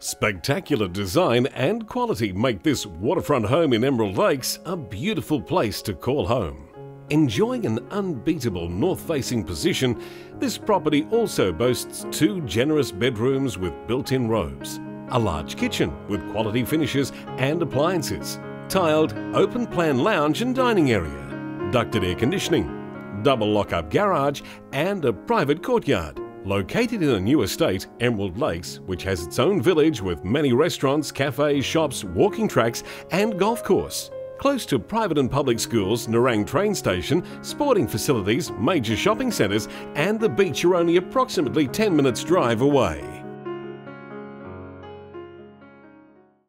Spectacular design and quality make this waterfront home in Emerald Lakes a beautiful place to call home. Enjoying an unbeatable north facing position, this property also boasts two generous bedrooms with built in robes, a large kitchen with quality finishes and appliances, tiled open plan lounge and dining area, ducted air conditioning, double lock up garage, and a private courtyard. Located in a new estate, Emerald Lakes, which has its own village with many restaurants, cafes, shops, walking tracks, and golf course. Close to private and public schools, Nerang train station, sporting facilities, major shopping centres, and the beach are only approximately 10 minutes drive away.